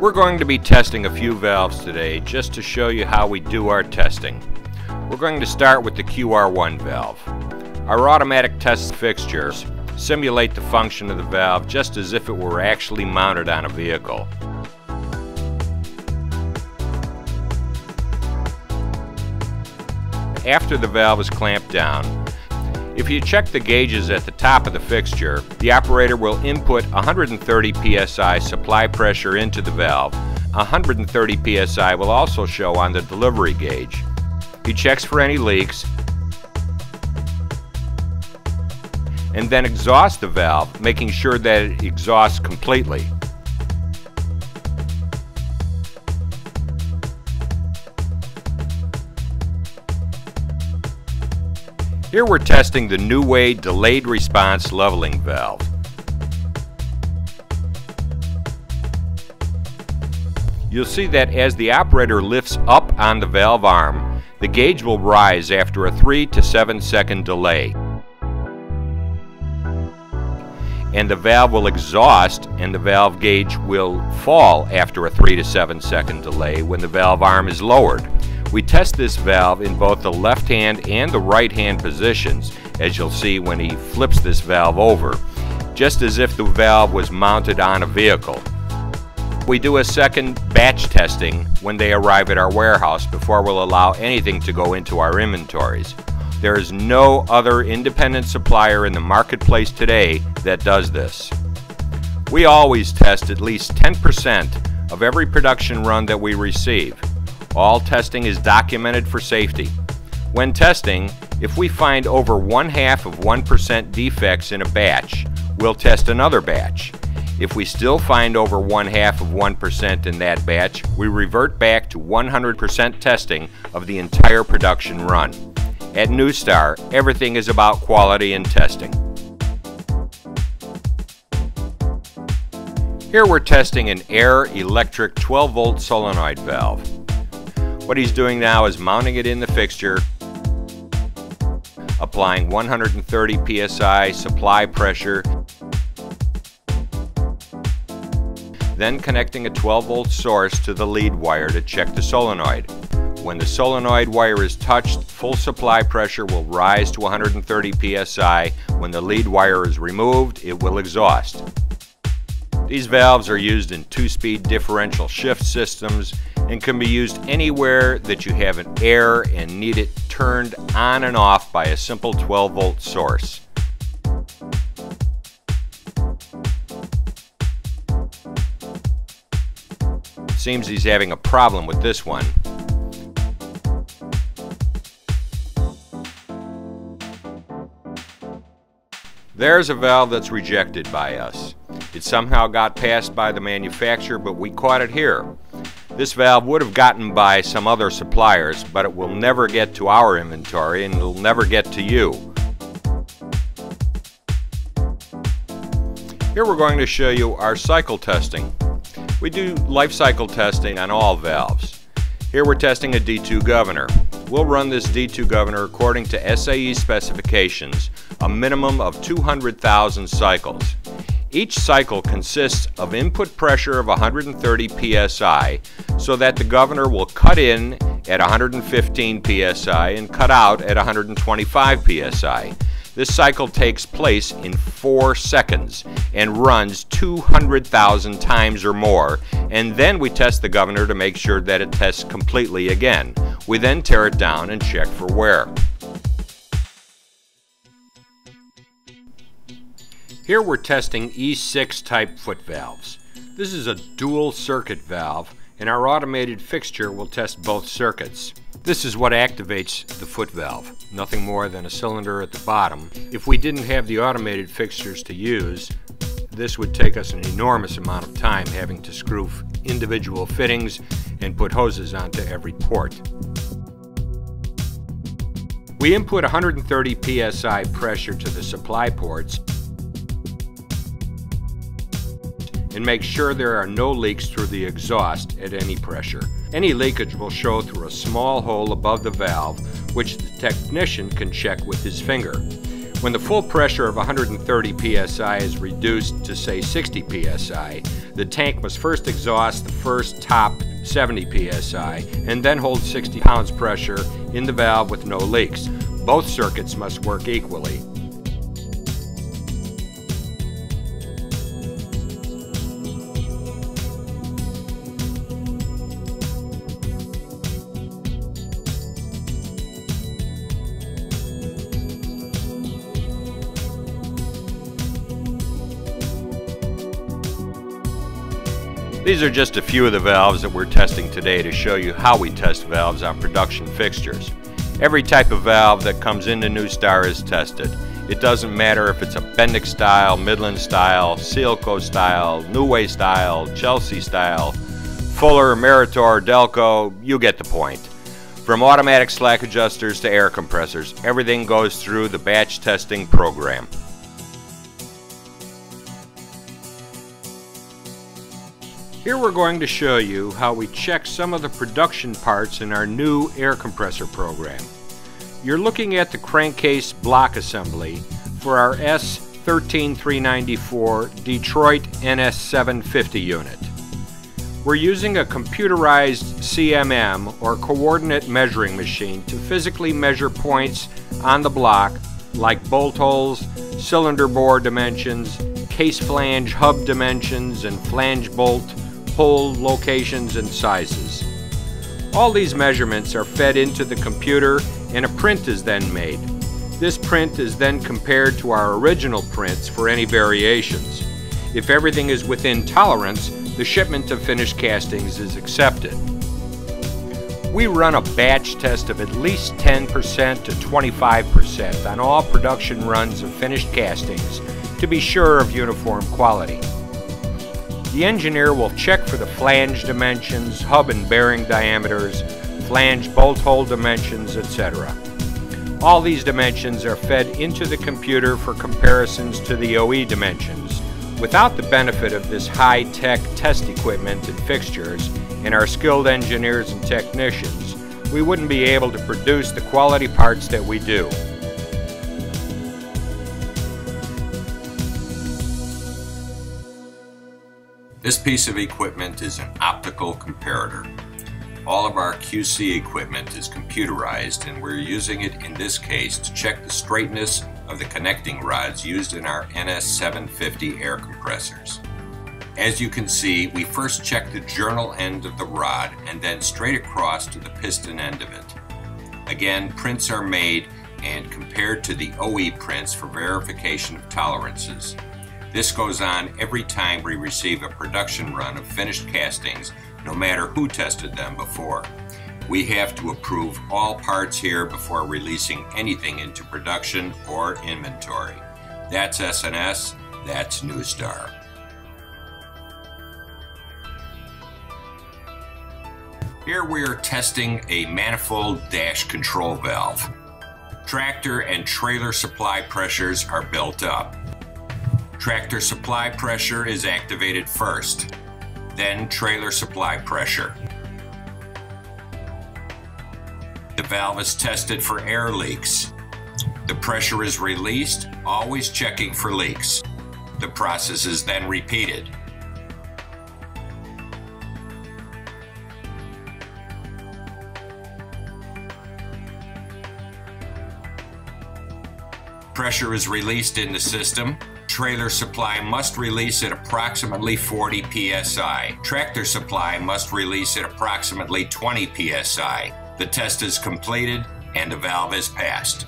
We're going to be testing a few valves today just to show you how we do our testing. We're going to start with the QR1 valve. Our automatic test fixtures simulate the function of the valve just as if it were actually mounted on a vehicle. After the valve is clamped down, if you check the gauges at the top of the fixture, the operator will input 130 psi supply pressure into the valve. 130 psi will also show on the delivery gauge. He checks for any leaks and then exhausts the valve, making sure that it exhausts completely. Here we're testing the Neway delayed response leveling valve. You'll see that as the operator lifts up on the valve arm, the gauge will rise after a 3 to 7 second delay. And the valve will exhaust and the valve gauge will fall after a 3 to 7 second delay when the valve arm is lowered. We test this valve in both the left hand and the right hand positions, as you'll see when he flips this valve over, just as if the valve was mounted on a vehicle. We do a second batch testing when they arrive at our warehouse before we'll allow anything to go into our inventories. There is no other independent supplier in the marketplace today that does this. We always test at least 10% of every production run that we receive. All testing is documented for safety. When testing, if we find over one half of 1% defects in a batch, we'll test another batch. If we still find over one half of 1% in that batch, we revert back to 100% testing of the entire production run. At Newstar, everything is about quality and testing. Here we're testing an air electric 12 volt solenoid valve. What he's doing now is mounting it in the fixture, applying 130 psi supply pressure, then connecting a 12 volt source to the lead wire to check the solenoid. When the solenoid wire is touched, full supply pressure will rise to 130 psi. When the lead wire is removed, it will exhaust. These valves are used in two-speed differential shift systems and can be used anywhere that you have an air and need it turned on and off by a simple 12 volt source. Seems he's having a problem with this one. There's a valve that's rejected by us. It somehow got passed by the manufacturer, but we caught it here. This valve would have gotten by some other suppliers, but it will never get to our inventory and it'll never get to you. Here we're going to show you our cycle testing. We do life cycle testing on all valves. Here we're testing a D2 governor. We'll run this D2 governor according to SAE specifications, a minimum of 200,000 cycles. Each cycle consists of input pressure of 130 psi so that the governor will cut in at 115 psi and cut out at 125 psi. This cycle takes place in 4 seconds and runs 200,000 times or more, and then we test the governor to make sure that it tests completely again. We then tear it down and check for wear. Here we're testing E6 type foot valves. This is a dual circuit valve and our automated fixture will test both circuits. This is what activates the foot valve, nothing more than a cylinder at the bottom. If we didn't have the automated fixtures to use, this would take us an enormous amount of time having to screw individual fittings and put hoses onto every port. We input 130 psi pressure to the supply ports and make sure there are no leaks through the exhaust at any pressure. Any leakage will show through a small hole above the valve, which the technician can check with his finger. When the full pressure of 130 psi is reduced to say 60 psi, the tank must first exhaust the first top 70 psi and then hold 60 pounds pressure in the valve with no leaks. Both circuits must work equally. These are just a few of the valves that we're testing today to show you how we test valves on production fixtures. Every type of valve that comes into Newstar is tested. It doesn't matter if it's a Bendix style, Midland style, Sealco style, Neway style, Chelsea style, Fuller, Meritor, Delco, you get the point. From automatic slack adjusters to air compressors, everything goes through the batch testing program. Here we're going to show you how we check some of the production parts in our new air compressor program. You're looking at the crankcase block assembly for our S13394 Detroit NS750 unit. We're using a computerized CMM or coordinate measuring machine to physically measure points on the block like bolt holes, cylinder bore dimensions, case flange hub dimensions, and flange bolt hole locations and sizes. All these measurements are fed into the computer and a print is then made. This print is then compared to our original prints for any variations. If everything is within tolerance, the shipment of finished castings is accepted. We run a batch test of at least 10% to 25% on all production runs of finished castings to be sure of uniform quality. The engineer will check for the flange dimensions, hub and bearing diameters, flange bolt hole dimensions, etc. All these dimensions are fed into the computer for comparisons to the OE dimensions. Without the benefit of this high-tech test equipment and fixtures and our skilled engineers and technicians, we wouldn't be able to produce the quality parts that we do. This piece of equipment is an optical comparator. All of our QC equipment is computerized and we're using it in this case to check the straightness of the connecting rods used in our NS750 air compressors. As you can see, we first check the journal end of the rod and then straight across to the piston end of it. Again, prints are made and compared to the OE prints for verification of tolerances. This goes on every time we receive a production run of finished castings, no matter who tested them before. We have to approve all parts here before releasing anything into production or inventory. That's S&S, that's Newstar. Here we are testing a manifold dash control valve. Tractor and trailer supply pressures are built up. Tractor supply pressure is activated first, then trailer supply pressure. The valve is tested for air leaks. The pressure is released, always checking for leaks. The process is then repeated. Pressure is released in the system, trailer supply must release at approximately 40 psi. Tractor supply must release at approximately 20 psi. The test is completed and the valve is passed.